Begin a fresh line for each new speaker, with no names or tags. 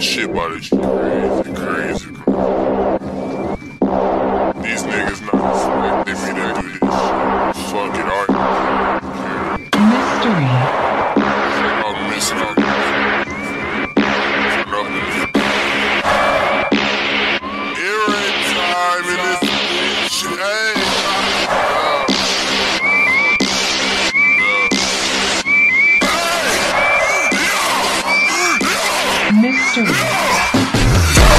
shit by this shit
studio.